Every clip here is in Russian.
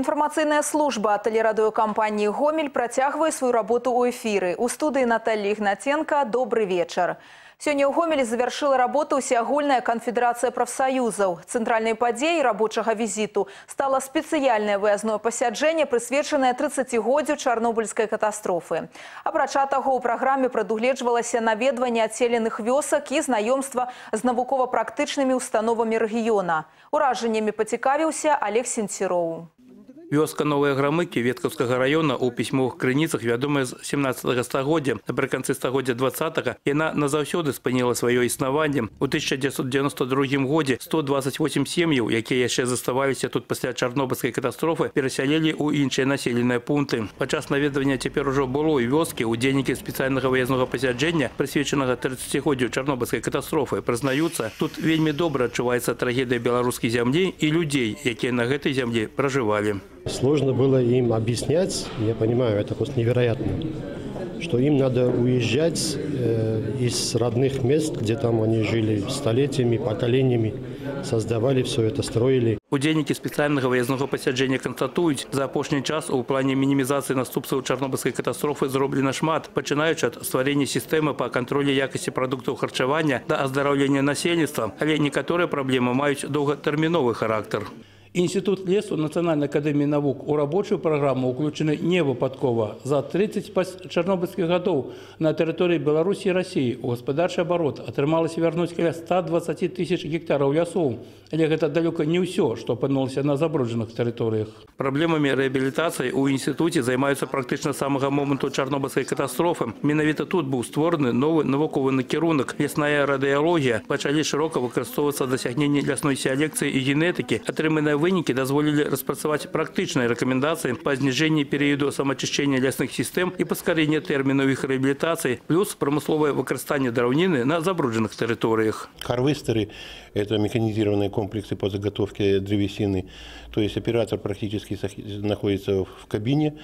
Інфармацыйная служба тэлерадыёкампаніі Гомель працягвае сваю работу ў эфіры. У студыі Наталі Ігнаценка добры вечар. Сёння ў Гомелі завяршыла работу ўсеагульная канфедэрацыя прафсаюзаў. Цэнтральнай падзеяй рабочага візіту стала спецыяльнае выязное пасяджэнне, прысвечанае 30годдзю чарнобыльскай катастрофы. Апрача таго, у праграме прадугледжвалася наведванне адселеных вёсак і знаёмства з навукова-практычнымі установамі рэгіёна. Уражаннямі пацікавіўся Олег Сенціроў. Вёска Новыя Грамыкі Веткаўскага района ў пісьмовых крыніцах вядомая з 17 стагоддзя. Напрыканцы стагоддзя 20 яна назаўсёды спыніла сваё існаванне. У 1992 годзе 128 сем'яў, якія яшчэ заставаліся тут пасля чарнобыльскай катастрофы, перасялілі ў іншыя населеныя пункты. Падчас наведвання цяпер ужо было і вёскі удзельнікі спецыяльнага выязнага пасяджэння, прысвечанага 30годдзю чарнобыльскай катастрофы, прызнаюцца, тут вельмі добра адчуваецца трагедыя беларускай зямлі і людзей, якія на гэтай зямлі пражывалі. Сложно было им объяснять, я понимаю, это просто невероятно, что им надо уезжать э, из родных мест, где там они жили столетиями, поколениями, создавали все это, строили. Удзельнікі спецыяльнага выязнага пасяджэння канстатуюць, за апошні час у плане мінімізацыі наступстваў чарнобыльскай катастрофы зроблена шмат, пачынаючы ад стварэння сістэмы па кантролі якасці прадуктаў харчавання да аздараўлення насельніцтва, але некаторыя праблемы маюць доўгатэрміновы характар. Інститут лесу Национальной академии наук у рабочую программу уключены не выпадкова. За 30 чарнобыльских годов на территории Беларуси и России у гаспадарчы оборот атрымалася вярнуць каля 120 тысяч гектараў лясоў. Але гэта далёка не ўсё, што апынулася на забруджаных тэрыторыях. Праблемамі рэабілітацыі ў інстытуце займаюцца практычна самага моманту чарнобыльскай катастрофы. Менавіта тут быў створаны новы навуковы накірунак. Лясная радыялогія пачалі шырока выкарыстоўвацца дасягненні лясной селекцыі і генетыкі, атрыманыя вынікі дазволілі распрацаваць практычныя рэкамендацыі па зніжэнні перыяду самачышчэння лясных сістэм і паскарэння тэрмінаў іх рэабілітацыі, плюс прамысловае выкарыстанне драўніны на забруджаных тэрыторыях. Харвестеры – это механизированные комплексы по заготовке древесины. То есть оператор практически находится в кабине,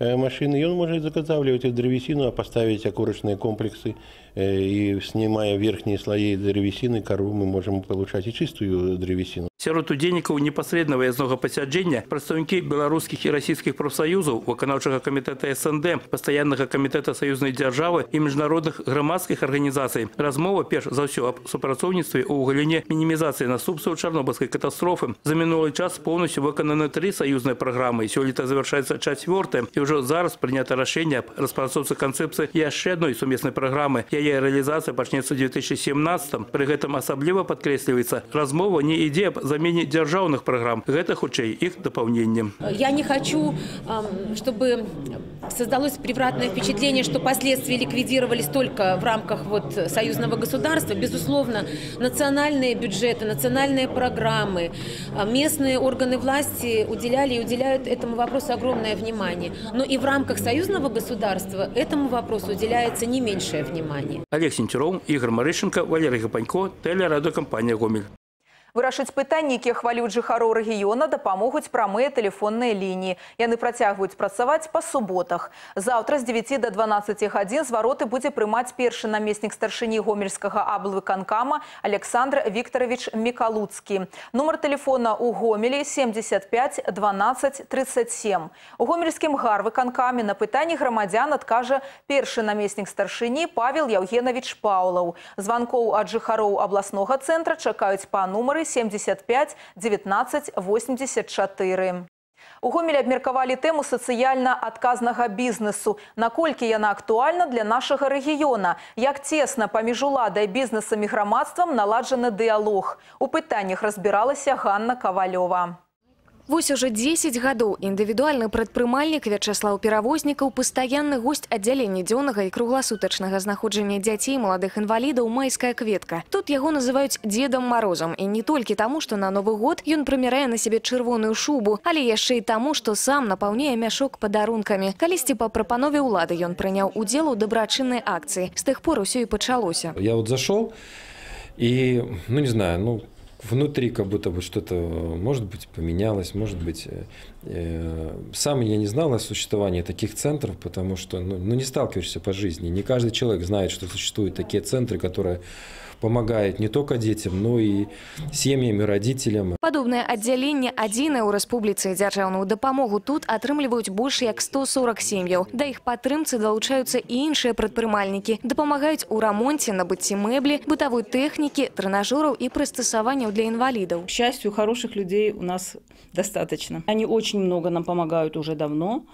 Э, машины, и он может заготавливать эту древесину, а поставить окурочные комплексы, э, и снимая верхние слои древесины, кору мы можем получать и чистую древесину. Сярод удзельнікаў непасрэдна выязнога пасяджэння прадстаўнікі беларускіх і расійскіх прафсаюзаў, выканаўчага камітэта СНД, пастаяннага камітэта саюзнай дзяржавы і міжнародных грамадскіх арганізацый. Размова перш за ўсё аб супрацоўніцтве ў галіне мінімізацыі наступстваў чарнобыльскай катастрофы. За мінулы час поўнасцю выкананы тры саюзныя праграмы. Сёлета завяршаецца чацвёртая і ўжо зараз прынята рашэнне аб распрацоўцы канцэпцыі яшчэ адной сумеснай праграмы. Яе рэалізацыя пачнецца ў 2017. Пры гэтым асабліва падкрэсліваецца размова не ідзе аб замене державных программ. Это худшее их дополнение. Я не хочу, чтобы создалось превратное впечатление, что последствия ликвидировались только в рамках вот союзного государства. Безусловно, национальные бюджеты, национальные программы, местные органы власти уделяли и уделяют этому вопросу огромное внимание. Но и в рамках союзного государства этому вопросу уделяется не меньшее внимание. Олег Сенчаров, Игорь Марышенко, Валерий Гапанько, телерадиокомпания «Гомель» Вырашыць пытанні, якія хвалююць жыхароў рэгіёна, дапамогуць прамыя тэлефонныя лініі. Яны працягваюць працаваць па суботах. Заўтра з 9 до 12 гадзін звароты будзе прымаць першы намеснік старшыні гомельскага аблвыканкама Александр Викторович Мікалуцкі. Нумар тэлефона ў Гомелі 75 12 37. У гомельскім гарвыканкаме на пытанні грамадзян адкажа першы намеснік старшыні Павел Яўгенавіч Паўлаў. Званкоў ад жыхароў абласнога цэнтра чакаюць па нумары 75 19 84. У гомелі абмеркавалі тэму сацыяльна адказнага бізнесу. Наколькі яна актуальна для нашага рэгіёна? Як цесна паміж уладай бізнесам і грамадствам наладжаны дыялог? У пытаннях разбіралася Ганна Кавалёва. Вось уже 10 гадоў індывідуальны прадпрымальнік Вячаслаў перавознікаў пастаянны госць аддзялення дзённага і кругласутачнага знаходжання дзяцей маладых інвалідаў майская кветка. Тут яго называюць дзедам марозам і не толькі таму, што на новы год ён прымярае на сябе чырвоную шубу, але яшчэ і таму, што сам напаўняе мяшок падарункамі. Калісьці па прапанове ўлады ён прыняў удзел у дабрачыннай акцыі. З тых пор усё і пачалося. Я вот зашел и, ну не знаю, ну внутри как будто бы что-то, может быть, поменялось, может быть, Э, Сам я не знал о существовании таких центров, потому что ну, ну, не сталкиваешься по жизни. Не каждый человек знает, что существуют такие центры, которые помогают не только детям, но и семьям, и родителям. Падобнае аддзяленне адзінае ў рэспубліцы дзяржаўную дапамогу тут атрымліваюць больш як 140 сем'яў. Да іх падтрымцы далучаюцца і іншыя прадпрымальнікі. Дапамагаюць у рамонце, набыцці мэблі, бытавой тэхнікі, трэнажораў і прыстасаванняў для інвалідаў. К счастью, хороших людей у нас достаточно. Они очень много нам помогают уже давно.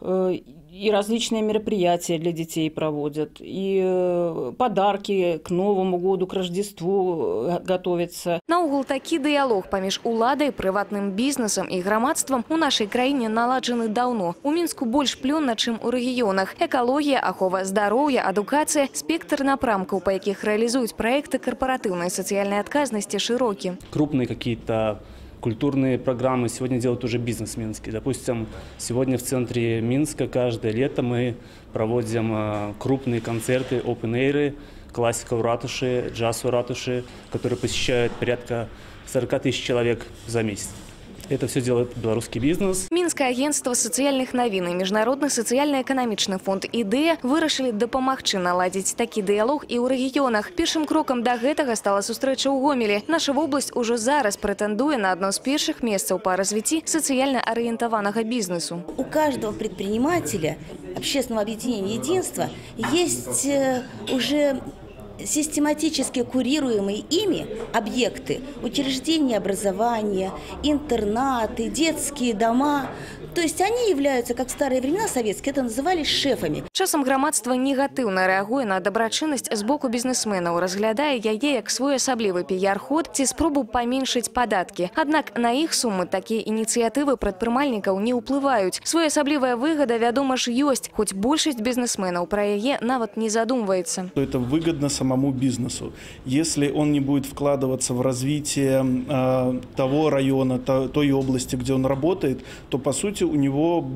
Э, И различные мероприятия для детей проводят, и э, подарки к Новому году, к Рождеству э, готовятся. Наогул такі дыялог паміж уладай, прыватным бізнесам і грамадствам у нашай краіне наладжаны даўно. У мінску больш плённа, чым у рэгіёнах. Экалогія, ахова здароўя, адукацыя, спектр напрамкаў, па якіх рэалізуюць праекты карпаратыўнай сацыяльнай адказнасці шырокі. крупные какие-то культурные программы сегодня делают уже бизнес Минский. Допустим, сегодня в центре Минска каждое лето мы проводим э, крупные концерты, open-air, классика в ратуше, джаз в ратуше, которые посещают порядка 40 тысяч человек за месяц. Это все делает белорусский бизнес. Мінскае агентство сацыяльных навін і міжнародны сацыяльна-эканамічны фонд ідэя вырашылі дапамагчы наладзіць такі дыялог і ў рэгіёнах. Першым крокам да гэтага стала сустрэча ў гомелі. Наша вобласць ужо зараз прэтэндуе на адно з першых месцаў па развіцці сацыяльна арыентаванага бізнесу. У каждого предпринимателя общественного объединения «Единство» есть э, уже систематически курируемые ими объекты, учреждения образования, интернаты, детские дома. То есть они являются, как в старые времена советские, это назывались шефами. Часам грамадства негатыўна рэагуе на дабрачыннасць з боку бізнесменаў, разглядае яе як своеасаблівы піяр-ход ці спробу паменшыць падаткі. Аднак на іх сумы такія ініцыятывы прадпрымальнікаў не ўплываюць. Своеасаблівая выгада, вядома ж, ёсць, хоць большасць бізнесменаў пра яе нават не задумваецца. то это выгодно самому бизнесу. Если он не будет вкладываться в развитие э, того района, то- той области, где он работает, то по сути у него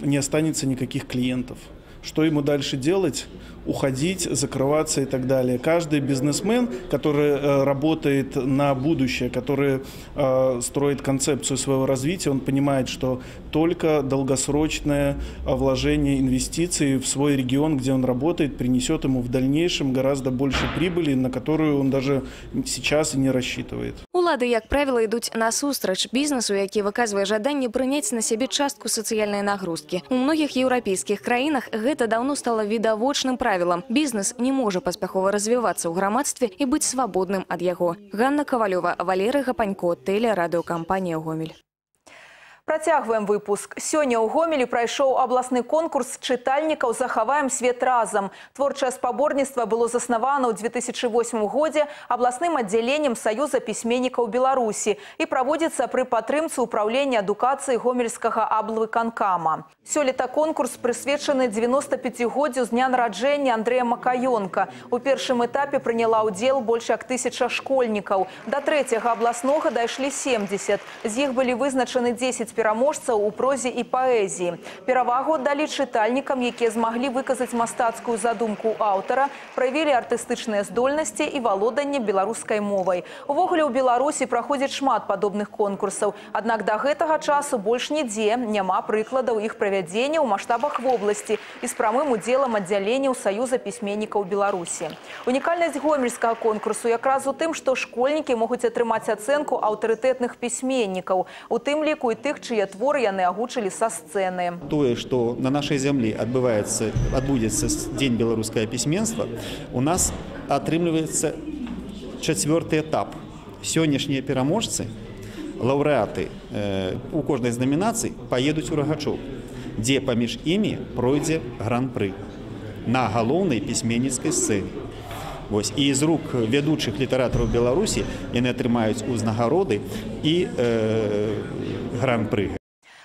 не останется никаких клиентов. Что ему дальше делать? Уходить, закрываться и так далее. Каждый бизнесмен, который э, работает на будущее, который э, строит концепцию своего развития, он понимает, что только долгосрочное вложение инвестиций в свой регион, где он работает, принесет ему в дальнейшем гораздо больше прибыли, на которую он даже сейчас и не рассчитывает. Улады, як правіла, ідуць насустрач бізнесу, які выказвае жаданне прыняць на сябе частку сацыяльнай нагрузкі. У многіх еўрапейскіх краінах гэта даўно стала відавочным правілам. Бізнес не можа паспяхова развівацца ў грамадстве і быць свабодным ад яго. Ганна Кавалёва, Валерый Гапанько, тэлерадыёкампанія «Гомель». Працягваем выпуск. Сёння ў Гомелі прайшоў абласны конкурс чытальнікаў «Захаваем свет разам». Творчае спаборніцтва было заснавана ў 2008 годзе абласным аддзяленнем Саюза пісьменнікаў Беларусі і праводзіцца пры падтрымцы ўправлення адукацыі гомельскага аблвыканкама. Сёлета конкурс прысвечаны 95годдзю з дня нараджэння Андрэя Макаёнка. У першым этапе прыняла ўдзел больш як тысяча школьнікаў. Да трэцяга абласнога дайшлі 70. З іх былі вызначаны 10 пераможцаў у прозе і паэзіі. Перавагу далі чытальнікам, якія змаглі выказаць мастацкую задумку аўтара, праявілі артыстычныя здольнасці і валоданне беларускай мовай. Увогуле ў Беларусі праходзіць шмат падобных конкурсаў. Аднак да гэтага часу больш нідзе няма прыкладаў іх правядзення ў маштабах вобласці і з прамым удзелам аддзяленняў Саюза пісьменнікаў Беларусі. Унікальнасць гомельскага конкурсу якраз у тым, што школьнікі могуць атрымаць ацэнку аўтарытэтных пісьменнікаў, у тым ліку і тых, чые творы яны агучылі са сцэны. тое што на нашай зямлі адбываецца адбудзецца дзень беларускае пісьменства у нас атрымліваецца чацвёрты этап сённяшнія пераможцы лаўрэаты э, у кожнай з намінацый паедуць у рагачоў дзе паміж імі пройдзе гран-пры на галоўнай пісьменніцкай сцэне Вось, і з рук вядучых літаратараў беларусі яны атрымаюць узнагароды і э, гран-пры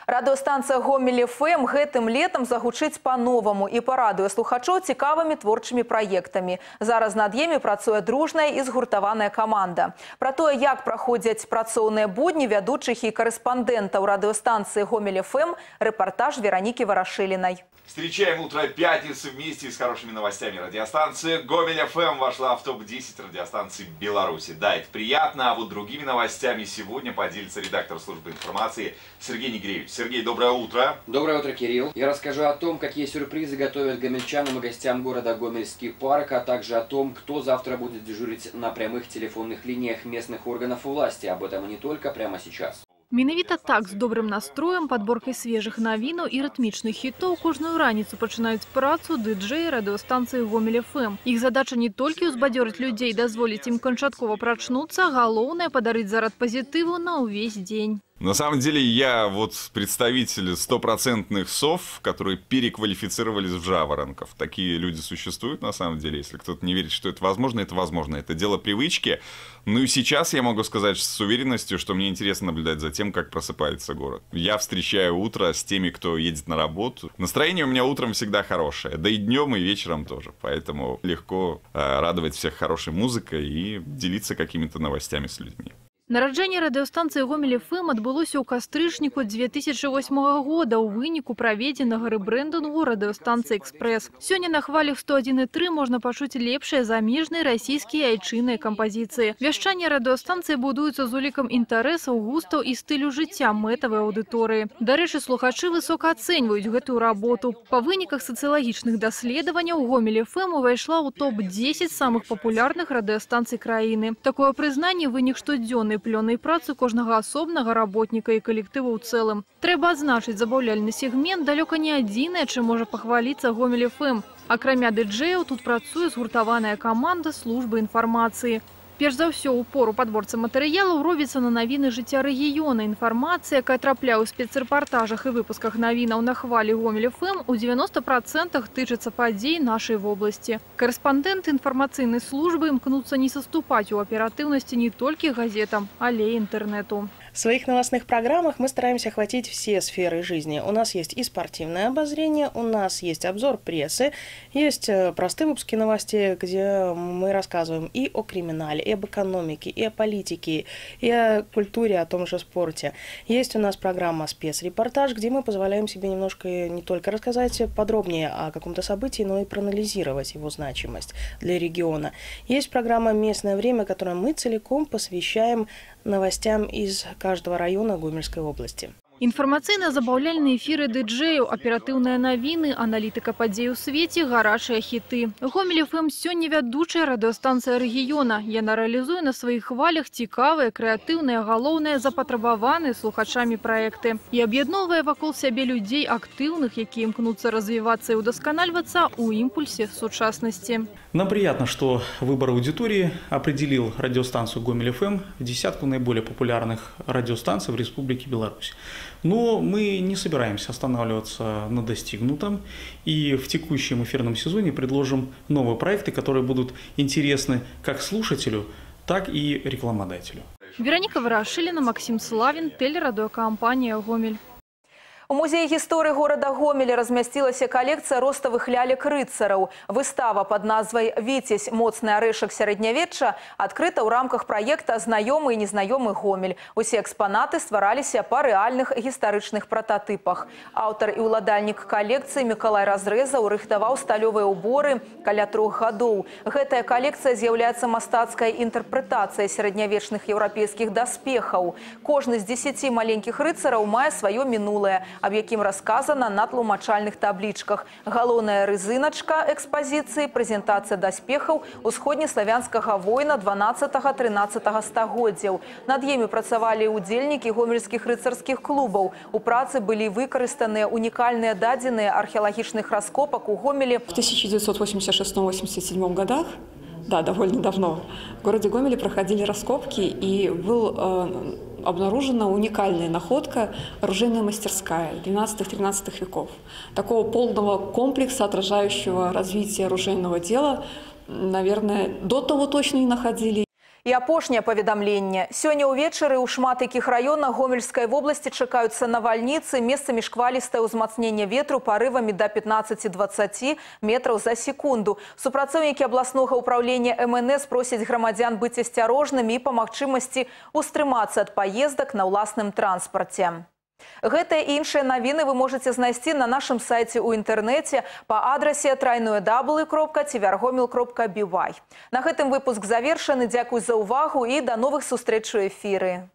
Радыёстанцыя Гомель ФМ гэтым летам загучыць па-новаму і парадуе слухачоў цікавымі творчымі праектамі. Зараз над імі працуе дружная і згуртаваная каманда. Пра тое, як праходзяць працоўныя будні вядучых і карэспандэнтаў радыёстанцыі Гомель ФМ, рэпартаж Веранікі Варашылінай. Встречаем утро пятницы вместе с хорошими новостями. Радиостанция Гомель ФМ вошла в топ-10 радиостанций Беларуси. Да, это приятно, а вот другими новостями сегодня поделится редактор службы информации Сергей Негреевич. Сергей, доброе утро. Доброе утро, Кирилл. Я расскажу о том, какие сюрпризы готовят гомельчанам и гостям города Гомельский парк, а также о том, кто завтра будет дежурить на прямых телефонных линиях местных органов власти. Об этом и не только прямо сейчас. Менавіта так з добрым настроем, падборкай свежых навінаў і рытмічных хітоў кожную раніцу пачынаюць працу дыджэі радыёстанцыі Гомель ФМ. Іх задача не толькі ўзбадзёрыць людзей, дазволіць ім канчаткова прачнуцца, галоўнае падарыць зарад пазітыву на ўвесь дзень. На самом деле я вот представитель стопроцентных сов, которые переквалифицировались в жаворонков. Такие люди существуют на самом деле. Если кто-то не верит, что это возможно, это возможно. Это дело привычки. Ну и сейчас я могу сказать с уверенностью, что мне интересно наблюдать за тем, как просыпается город. Я встречаю утро с теми, кто едет на работу. Настроение у меня утром всегда хорошее. Да и днем, и вечером тоже. Поэтому легко э, радовать всех хорошей музыкой и делиться какими-то новостями с людьми. Нараджэнне радыёстанцыі Гомель ФМ адбылося ў кастрычніку 2008 года ў выніку праведзенага рэбрэндынгу радыёстанцыі «Экспрэс». Сёння на хвалях 101,3 можна пачуць лепшыя замежныя расійскія айчынныя кампазіцыі. Вяшчанне радыёстанцыі будуецца з улікам інтарэсаў, густаў і стылю жыцця мэтавай аўдыторыі. Дарэчы, слухачы высока ацэньваюць гэтую работу. Па выніках сацыялагічных даследаванняў Гомель ФМ увайшла ў топ-10 самых папулярных радыёстанцый краіны. Такое прызнанне вынік штодзённай сумленнай плённай працы кожнага асобнага работніка і калектыву ў цэлым. Трэба адзначыць забаўляльны сегмент далёка не адзінае, чым можа пахваліцца Гомель ФМ. Акрамя дыджэяў тут працуе згуртаваная каманда службы інфармацыі. Перш за ўсё ў пору падборцы матэрыялаў робіцца на навіны жыцця рэгіёна. Інфармацыя, якая трапляе ў спецрэпартажах і выпусках навінаў на хвалі Гомель ФМ у 90% тычыцца падзей нашай вобласці. Карэспандэнты інфармацыйнай службы імкнуцца не саступаць у аператыўнасці не толькі газетам, але і інтэрнэту. В своих новостных программах мы стараемся охватить все сферы жизни. У нас есть и спортивное обозрение, у нас есть обзор прессы, есть э, простые выпуски новостей, где мы рассказываем и о криминале, и об экономике, и о политике, и о культуре, о том же спорте. Есть у нас программа «Спецрепортаж», где мы позволяем себе немножко не только рассказать подробнее о каком-то событии, но и проанализировать его значимость для региона. Есть программа «Местное время», которую мы целиком посвящаем новостям из каждого района Гомельской области. Інфармацыйна-забаўляльныя эфіры дыджэяў, аператыўныя навіны, аналітыка падзей у свеце, гарачыя хіты. Гомель ФМ сёння вядучая радыёстанцыя рэгіёна. Яна рэалізуе на сваіх хвалях цікавыя, крэатыўныя, галоўныя, запатрабаваныя слухачамі праекты. І аб'ядноўвае вакол сябе людзей актыўных, якія імкнуцца развівацца і ўдасканальвацца ў імпульсе сучаснасці. Нам приятно, что выбор аудитории определил радиостанцию Гомель ФМ в десятку наиболее популярных радиостанций в Республике Беларусь. Но мы не собираемся останавливаться на достигнутом и в текущем эфирном сезоне предложим новые проекты, которые будут интересны как слушателю, так и рекламодателю. Вероника Ворошилина, Максим Славин, телерадиокомпания «Гомель». У музеі гісторыі горада Гомелі размясцілася калекцыя роставых лялек рыцараў. Выстава под назвай «Віцесь. Моцны арэшак сярэднявечча» адкрыта ў рамках праекта «Знаёмы і незнаёмы Гомель». Усе экспанаты ствараліся па рэальных гістарычных прататыпах. Аўтар і ўладальнік калекцыі Мікалай Разрэзаў рыхтаваў сталёвыя ўборы каля трох гадоў. Гэтая калекцыя з'яўляецца мастацкай інтэрпрэтацыяй сярэднявечных еўрапейскіх даспехаў. Кожны з дзесяці маленькіх рыцараў мае сваё мінулае – аб якім расказана на тлумачальных таблічках. Галоўная рызыначка экспазіцыі прэзентацыя даспехаў усходнеславянскага воіна 12-13 стагоддзяў. Над імі працавалі ўдзельнікі гомельскіх рыцарскіх клубаў. У працы былі выкарыстаныя унікальныя дадзеныя археалагічных раскопак у Гомелі. В 1986-87 годах да, довольно давно, в городе Гомеле проходили раскопки, и был э, обнаружена уникальная находка оружейная мастерская 12-13 веков. Такого полного комплекса, отражающего развитие оружейного дела, наверное, до того точно не находили. І апошняе паведамленне. Сёння ўвечары ў шмат якіх раёнах гомельскай вобласці чакаюцца навальніцы, месцамі шквалістае ўзмацненне ветру парывамі да 15-20 метраў за секунду. Супрацоўнікі абласнога ўправлення МНС просяць грамадзян быць асцярожнымі і па магчымасці устрымацца ад паездак на ўласным транспарце. Гэтыя і іншыя навіны вы можаце знайсці на нашым сайце ў інтэрнэце па адрасе трайную даблы кропка цівяргомел кропка бівай. На гэтым выпуск завершаны. Дзякуй за ўвагу і да новых сустрэч у эфіры.